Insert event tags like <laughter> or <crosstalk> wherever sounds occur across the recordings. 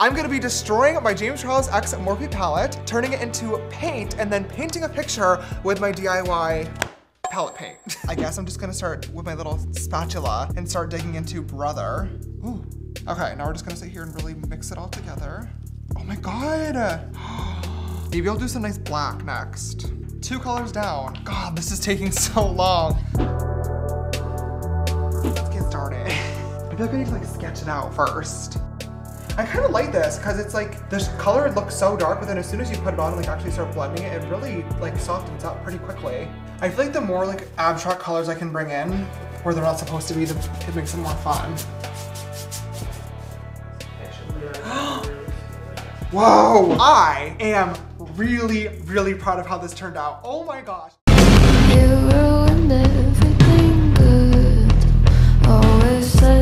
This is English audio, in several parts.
I'm gonna be destroying my James Charles X Morphe palette, turning it into paint, and then painting a picture with my DIY palette paint. <laughs> I guess I'm just gonna start with my little spatula and start digging into Brother. Ooh. Okay, now we're just gonna sit here and really mix it all together. Oh my God. <gasps> Oh, Maybe I'll do some nice black next. Two colors down. God, this is taking <laughs> so long. Let's get started. I feel like I need to like sketch it out first. I kind of like this because it's like this color looks so dark, but then as soon as you put it on and like actually start blending it, it really like softens up pretty quickly. I feel like the more like abstract colors I can bring in, where they're not supposed to be, the, it makes it more fun. <gasps> Whoa! I am really, really proud of how this turned out. Oh my gosh. You ruined everything good. Always said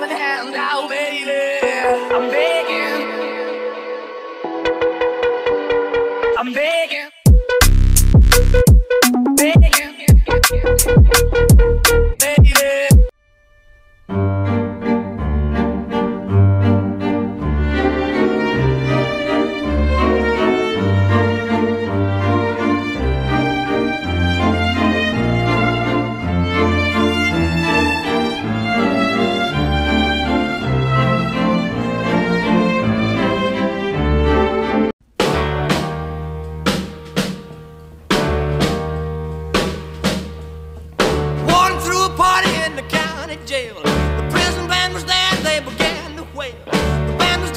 Put your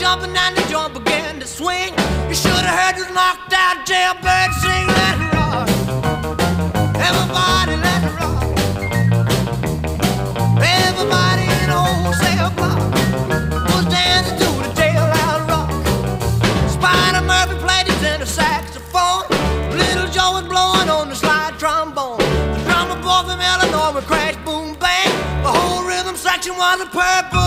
jumping and the joint began to swing. You should have heard this knocked out jailbird sing, let it rock. Everybody let it rock. Everybody in the whole cell block was dancing to the jailhouse rock. Spider Murphy played his tenor saxophone. Little Joe was blowing on the slide trombone. The drummer boy from Illinois would crash, boom, bang. The whole rhythm section was a purple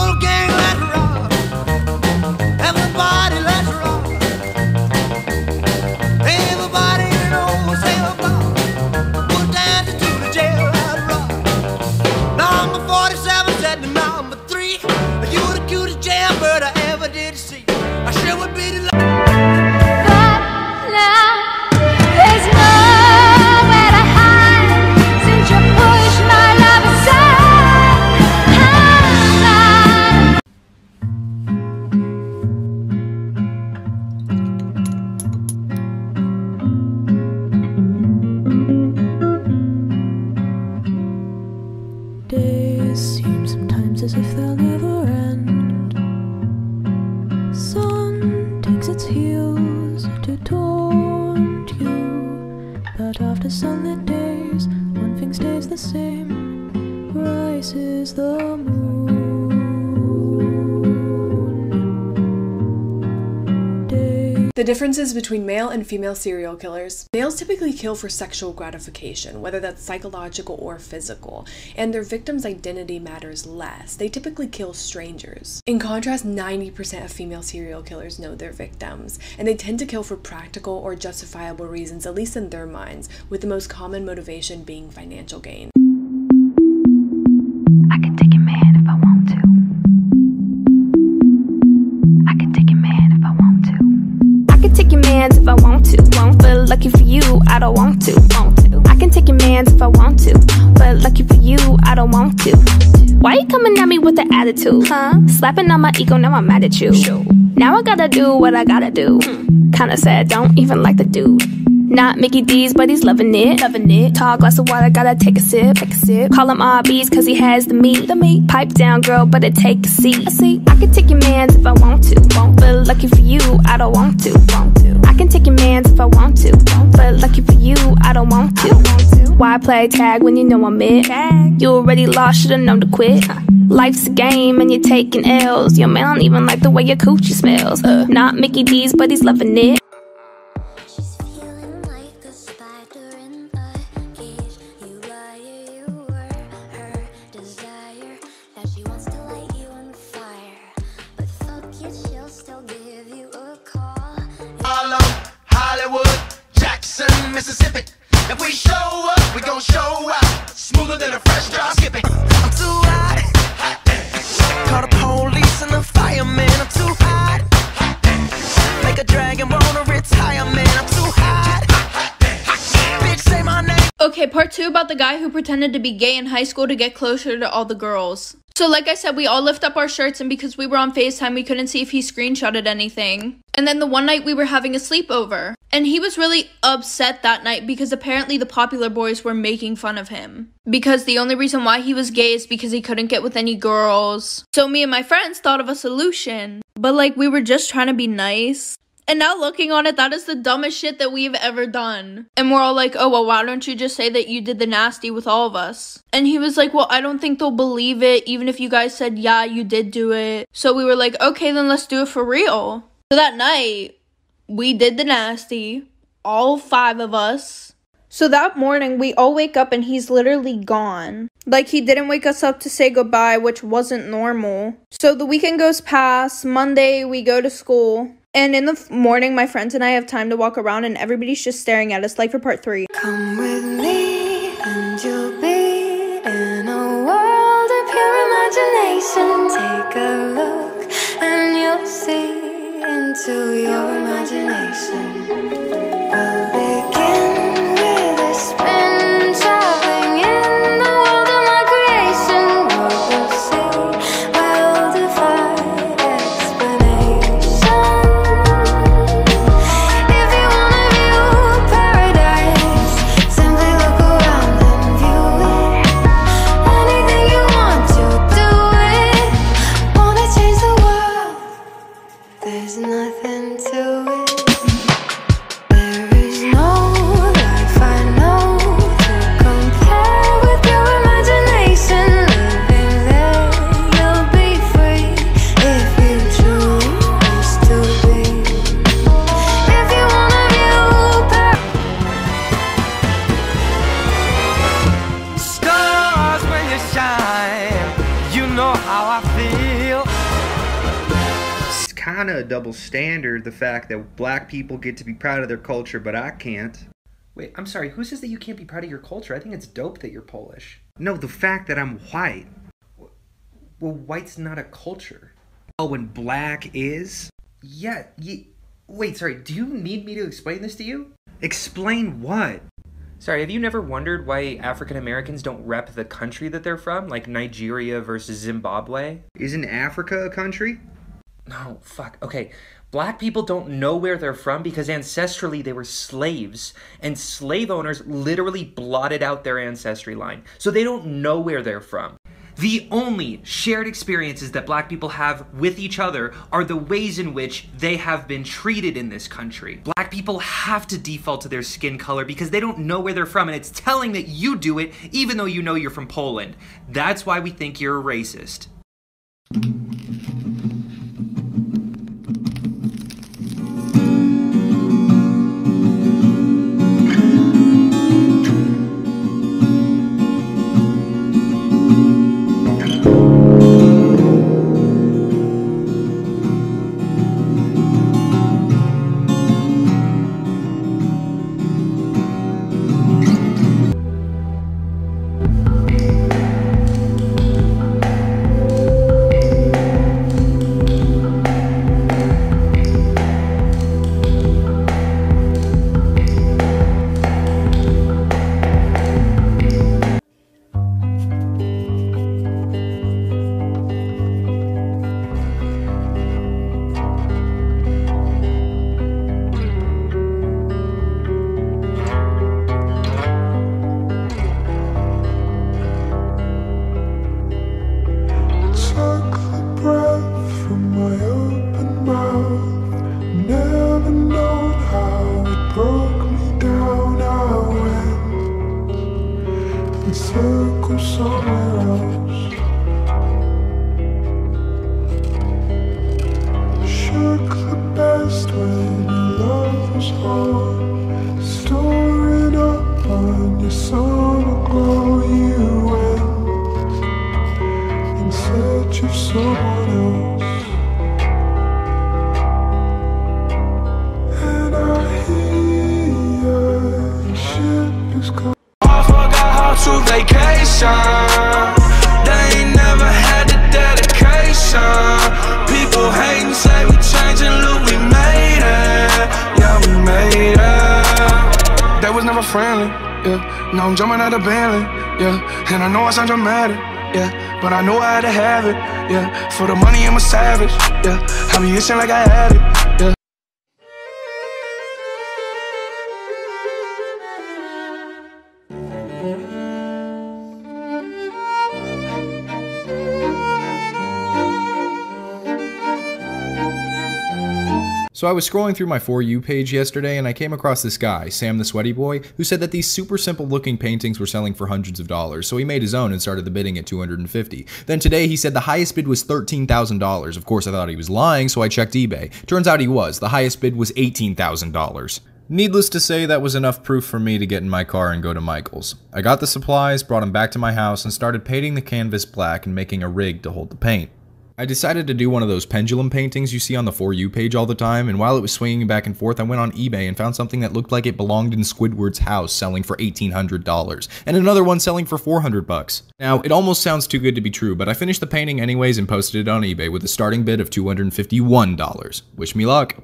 The differences between male and female serial killers. Males typically kill for sexual gratification, whether that's psychological or physical, and their victim's identity matters less. They typically kill strangers. In contrast, 90% of female serial killers know their victims, and they tend to kill for practical or justifiable reasons, at least in their minds, with the most common motivation being financial gain. Lucky for you, I don't want to. Want to. I can take your mans if I want to, but lucky for you, I don't want to. Why you coming at me with the attitude? Huh? Slapping on my ego, now I'm mad at you. Now I gotta do what I gotta do. Kinda sad, don't even like the dude. Not Mickey D's, but he's loving it. Loving it. Tall glass of water, gotta take a sip. Take a sip. Call him Arby's, cause he has the meat. The meat. Pipe down, girl, but it take a seat. A seat. I can take your mans if I want to. Won't. But lucky for you, I don't want to. Want to. I can take your mans if I want to. But lucky for you, I don't want to. Why play tag when you know I'm it? You already lost, should've known to quit. Life's a game and you're taking L's. Your man don't even like the way your coochie smells. Uh, not Mickey D's, but he's loving it. Mississippi. If we show up, we gon' show out. Smoother than a fresh drop skipping. I'm too hot. Call the police and the fireman. I'm too hot. Make a dragon wanna retire, man. I'm too hot. Okay, part two about the guy who pretended to be gay in high school to get closer to all the girls. So, like I said, we all lift up our shirts, and because we were on FaceTime, we couldn't see if he screenshotted anything. And then the one night we were having a sleepover, and he was really upset that night because apparently the popular boys were making fun of him. Because the only reason why he was gay is because he couldn't get with any girls. So, me and my friends thought of a solution, but like we were just trying to be nice. And now looking on it, that is the dumbest shit that we've ever done. And we're all like, oh, well, why don't you just say that you did the nasty with all of us? And he was like, well, I don't think they'll believe it, even if you guys said, yeah, you did do it. So we were like, okay, then let's do it for real. So that night, we did the nasty, all five of us. So that morning, we all wake up and he's literally gone. Like, he didn't wake us up to say goodbye, which wasn't normal. So the weekend goes past. Monday, we go to school. And in the morning, my friends and I have time to walk around, and everybody's just staring at us like for part three. Come with me, and you'll be in a world of pure imagination. Take a look, and you'll see into your imagination. The fact that black people get to be proud of their culture, but I can't. Wait, I'm sorry. Who says that you can't be proud of your culture? I think it's dope that you're Polish. No, the fact that I'm white. Well, white's not a culture. Oh, and black is? Yeah. Ye- Wait, sorry. Do you need me to explain this to you? Explain what? Sorry, have you never wondered why African Americans don't rep the country that they're from, like Nigeria versus Zimbabwe? Isn't Africa a country? No, fuck. Okay. Black people don't know where they're from because ancestrally they were slaves, and slave owners literally blotted out their ancestry line. So they don't know where they're from. The only shared experiences that black people have with each other are the ways in which they have been treated in this country. Black people have to default to their skin color because they don't know where they're from, and it's telling that you do it even though you know you're from Poland. That's why we think you're a racist. Circle somewhere else. To vacation. They ain't never had the dedication. People hating, say we changing, look, we made it. Yeah, we made it. They was never friendly, yeah. Now I'm jumping out of Bentley, yeah. And I know I sound dramatic, yeah. But I know I had to have it, yeah. For the money, I'm a savage, yeah. I be itching like I had it, So I was scrolling through my For You page yesterday and I came across this guy, Sam the Sweaty Boy, who said that these super simple looking paintings were selling for hundreds of dollars, so he made his own and started the bidding at 250. Then today he said the highest bid was $13,000. Of course I thought he was lying, so I checked eBay. Turns out he was. The highest bid was $18,000. Needless to say, that was enough proof for me to get in my car and go to Michael's. I got the supplies, brought them back to my house, and started painting the canvas black and making a rig to hold the paint. I decided to do one of those pendulum paintings you see on the For You page all the time, and while it was swinging back and forth, I went on eBay and found something that looked like it belonged in Squidward's house selling for $1,800, and another one selling for 400 bucks. Now, it almost sounds too good to be true, but I finished the painting anyways and posted it on eBay with a starting bid of $251. Wish me luck.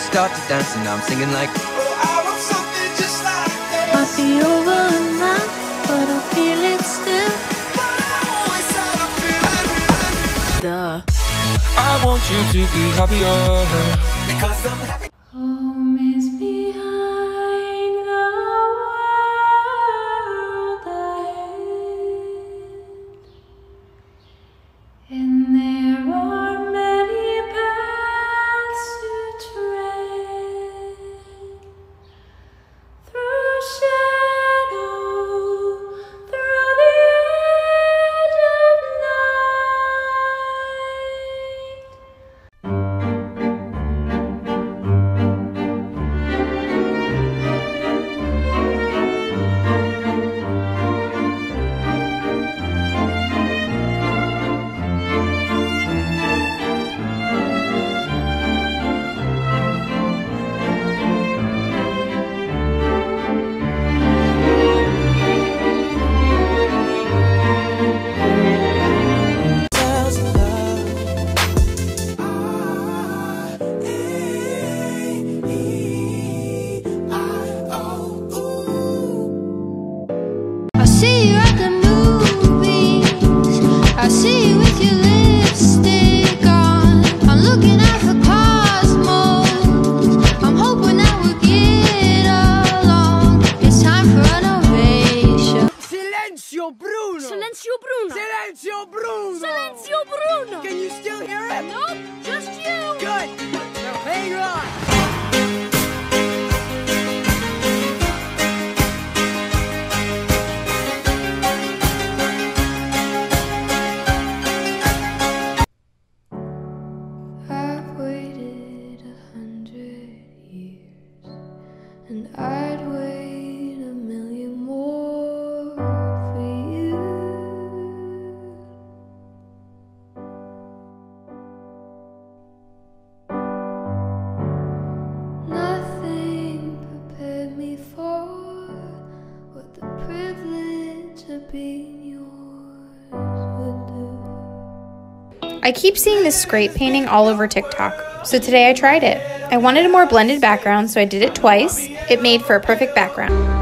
Start to dance, and I'm singing like. Oh, Might be over now, but I feel it still. Duh. I want you to be happier. Because I'm happy. Silencio, Bruno! Silencio Bruno. Can you still hear it? Nope, just you. I keep seeing this scrape painting all over TikTok, so today I tried it. I wanted a more blended background, so I did it twice. It made for a perfect background.